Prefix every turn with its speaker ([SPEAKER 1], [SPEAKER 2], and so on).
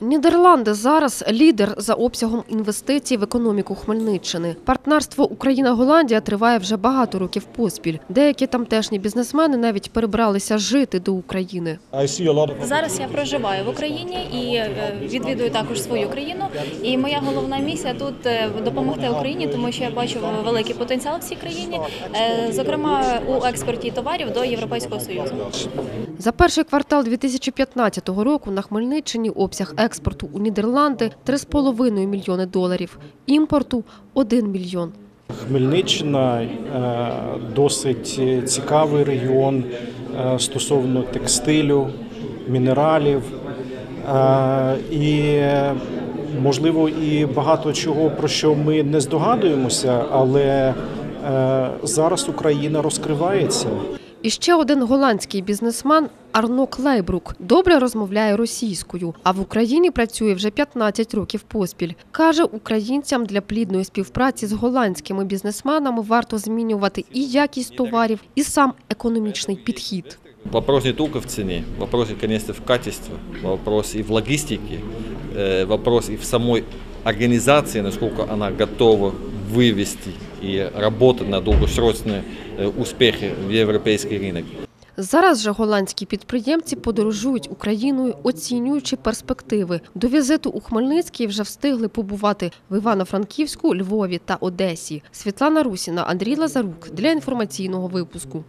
[SPEAKER 1] Нідерланди зараз лідер за обсягом інвестицій в економіку Хмельниччини. Партнерство Україна-Голландія триває вже багато років поспіль. Деякі тамтешні бізнесмени навіть перебралися жити до України.
[SPEAKER 2] Зараз я проживаю в Україні і е, відвідую також свою країну. І моя головна місія тут е, допомогти Україні, тому що я бачу великий потенціал в цій країні, е, зокрема у експорті товарів до Європейського союзу.
[SPEAKER 1] За перший квартал 2015 року на Хмельниччині обсяг експорту у Нідерланди 3,5 мільйони доларів, імпорту 1 мільйон.
[SPEAKER 3] Хмельниччина е, досить цікавий регіон е, стосовно текстилю, мінералів е, і, можливо, і багато чого, про що ми не здогадуємося, але зараз Україна розкривається.
[SPEAKER 1] І ще один голландський бізнесмен Арно Клейбрук добре розмовляє російською, а в Україні працює вже 15 років поспіль. Каже, українцям для плідної співпраці з голландськими бізнесменами варто змінювати і якість товарів, і сам економічний підхід.
[SPEAKER 4] Вопрос не только в цене, вопрос, конечно, в качестве, вопрос и в логистике, э, вопрос и в самой организации, насколько она готова вывести и работать на долгосрочные э, успехи в европейский рынок.
[SPEAKER 1] Зараз же голландські підприємці подорожують Україною, оцінюючи перспективи. До візиту у Хмельницький вже встигли побувати в Івано-Франківську, Львові та Одесі. Світлана Русіна, Андрій Лазарук для інформаційного випуску.